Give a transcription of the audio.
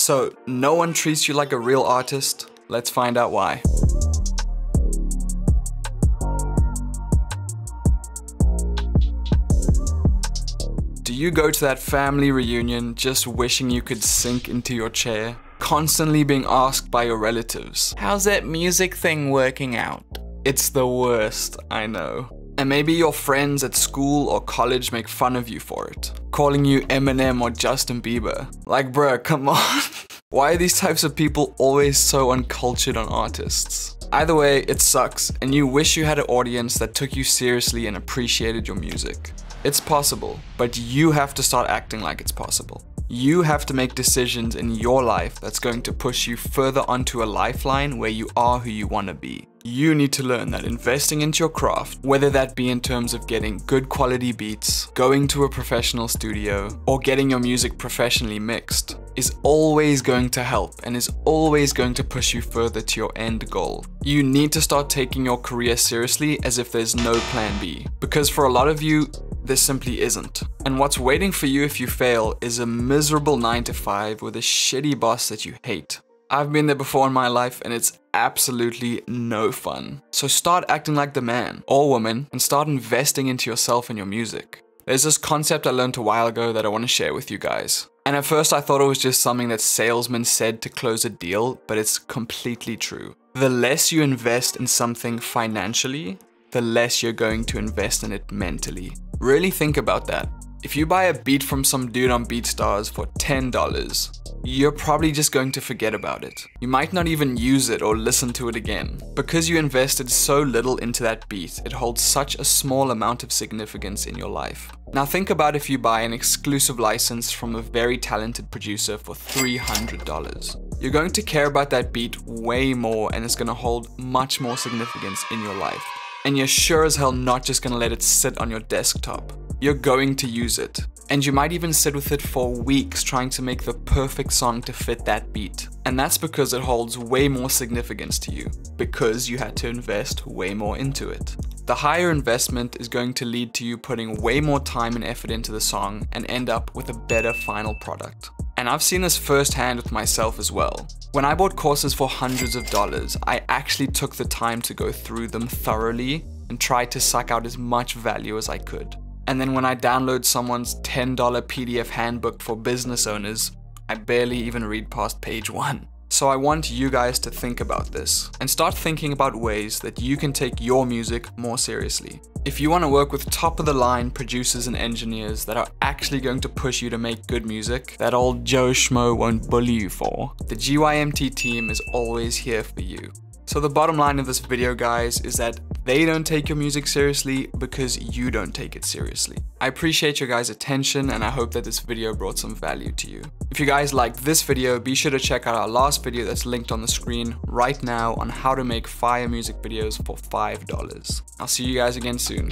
So, no one treats you like a real artist? Let's find out why. Do you go to that family reunion just wishing you could sink into your chair? Constantly being asked by your relatives, How's that music thing working out? It's the worst, I know. And maybe your friends at school or college make fun of you for it, calling you Eminem or Justin Bieber. Like, bruh, come on. Why are these types of people always so uncultured on artists? Either way, it sucks, and you wish you had an audience that took you seriously and appreciated your music. It's possible, but you have to start acting like it's possible. You have to make decisions in your life that's going to push you further onto a lifeline where you are who you want to be. You need to learn that investing into your craft, whether that be in terms of getting good quality beats, going to a professional studio, or getting your music professionally mixed, is always going to help and is always going to push you further to your end goal. You need to start taking your career seriously as if there's no plan B. Because for a lot of you, there simply isn't. And what's waiting for you if you fail is a miserable 9 to 5 with a shitty boss that you hate. I've been there before in my life and it's absolutely no fun. So start acting like the man or woman and start investing into yourself and your music. There's this concept I learned a while ago that I want to share with you guys. And at first I thought it was just something that salesmen said to close a deal, but it's completely true. The less you invest in something financially, the less you're going to invest in it mentally. Really think about that. If you buy a beat from some dude on BeatStars for $10, you're probably just going to forget about it. You might not even use it or listen to it again. Because you invested so little into that beat, it holds such a small amount of significance in your life. Now think about if you buy an exclusive license from a very talented producer for $300. You're going to care about that beat way more and it's going to hold much more significance in your life. And you're sure as hell not just to let it sit on your desktop. You're going to use it. And you might even sit with it for weeks trying to make the perfect song to fit that beat. And that's because it holds way more significance to you, because you had to invest way more into it. The higher investment is going to lead to you putting way more time and effort into the song and end up with a better final product. And I've seen this firsthand with myself as well. When I bought courses for hundreds of dollars, I actually took the time to go through them thoroughly and tried to suck out as much value as I could. And then when I download someone's $10 PDF handbook for business owners, I barely even read past page one. So I want you guys to think about this and start thinking about ways that you can take your music more seriously. If you want to work with top of the line producers and engineers that are actually going to push you to make good music that old Joe Schmo won't bully you for, the GYMT team is always here for you. So the bottom line of this video guys is that they don't take your music seriously because you don't take it seriously. I appreciate your guys attention and I hope that this video brought some value to you. If you guys liked this video, be sure to check out our last video that's linked on the screen right now on how to make fire music videos for $5. I'll see you guys again soon.